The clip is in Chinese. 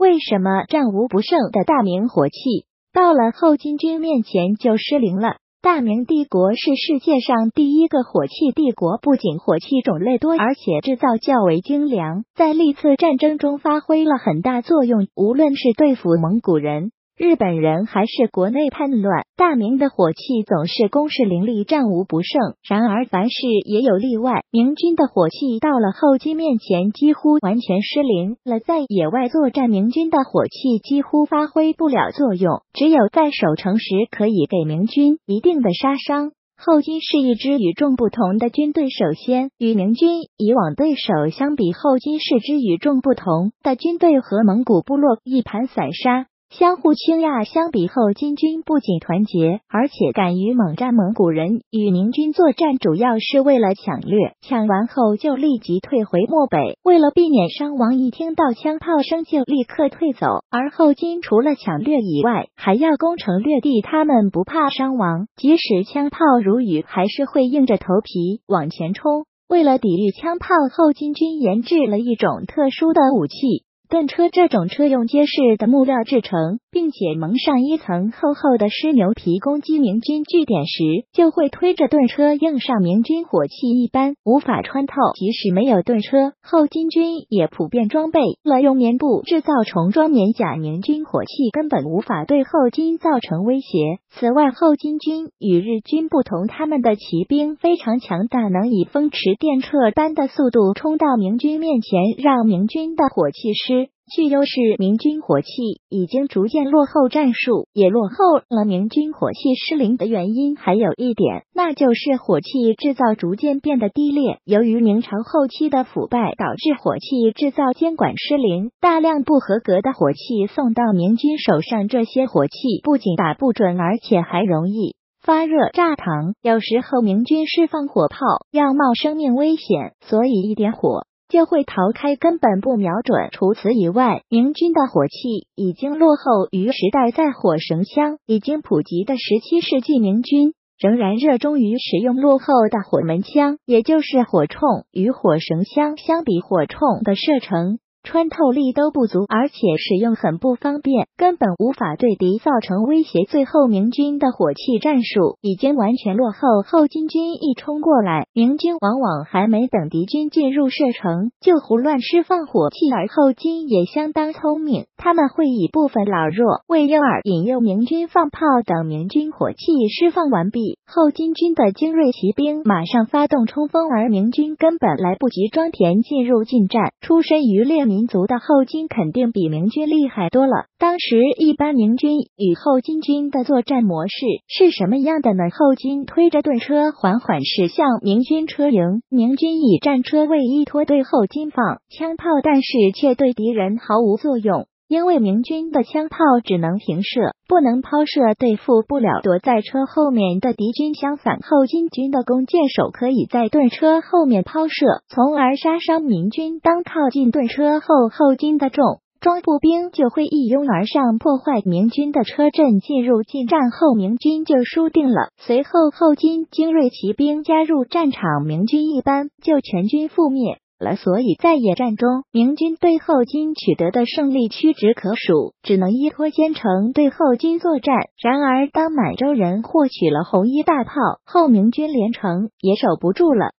为什么战无不胜的大明火器到了后金军面前就失灵了？大明帝国是世界上第一个火器帝国，不仅火器种类多，而且制造较为精良，在历次战争中发挥了很大作用。无论是对付蒙古人。日本人还是国内叛乱，大明的火器总是攻势凌厉，战无不胜。然而凡事也有例外，明军的火器到了后金面前几乎完全失灵了。在野外作战，明军的火器几乎发挥不了作用，只有在守城时可以给明军一定的杀伤。后金是一支与众不同的军队，首先与明军以往对手相比，后金是支与众不同的军队，和蒙古部落一盘散沙。相互倾轧，相比后金军不仅团结，而且敢于猛战蒙古人。与明军作战主要是为了抢掠，抢完后就立即退回漠北。为了避免伤亡，一听到枪炮声就立刻退走。而后金除了抢掠以外，还要攻城略地。他们不怕伤亡，即使枪炮如雨，还是会硬着头皮往前冲。为了抵御枪炮，后金军研制了一种特殊的武器。盾车这种车用结实的木料制成，并且蒙上一层厚厚的湿牛皮，攻击明军据点时，就会推着盾车硬上明军火器，一般无法穿透。即使没有盾车，后金军也普遍装备了用棉布制造重装棉甲，明军火器根本无法对后金造成威胁。此外，后金军与日军不同，他们的骑兵非常强大，能以风驰电掣般的速度冲到明军面前，让明军的火器失。据优势，明军火器已经逐渐落后，战术也落后了。明军火器失灵的原因还有一点，那就是火器制造逐渐变得低劣。由于明朝后期的腐败，导致火器制造监管失灵，大量不合格的火器送到明军手上。这些火器不仅打不准，而且还容易发热炸膛。有时候明军释放火炮要冒生命危险，所以一点火。就会逃开，根本不瞄准。除此以外，明军的火器已经落后于时代。在火绳枪已经普及的十七世纪，明军仍然热衷于使用落后的火门枪，也就是火铳。与火绳枪相比，火铳的射程。穿透力都不足，而且使用很不方便，根本无法对敌造成威胁。最后，明军的火器战术已经完全落后。后金军一冲过来，明军往往还没等敌军进入射程，就胡乱释放火器。而后金也相当聪明，他们会以部分老弱为诱饵，引诱明军放炮。等明军火器释放完毕，后金军的精锐骑兵马上发动冲锋，而明军根本来不及装填进入近战。出身于列。民族的后金肯定比明军厉害多了。当时一般明军与后金军的作战模式是什么样的呢？后金推着盾车缓缓驶向明军车营，明军以战车为依托对后金放枪炮，但是却对敌人毫无作用，因为明军的枪炮只能平射，不能抛射，对付不了躲在车后面的敌军。相反，后金军的弓箭手可以在盾车后面抛射，从而杀伤明军。当靠近盾车后，后金的重装步兵就会一拥而上，破坏明军的车阵。进入近战后，明军就输定了。随后，后金精锐骑兵加入战场，明军一般就全军覆灭。了，所以在野战中，明军对后金取得的胜利屈指可数，只能依托坚城对后金作战。然而，当满洲人获取了红衣大炮后，明军连城也守不住了。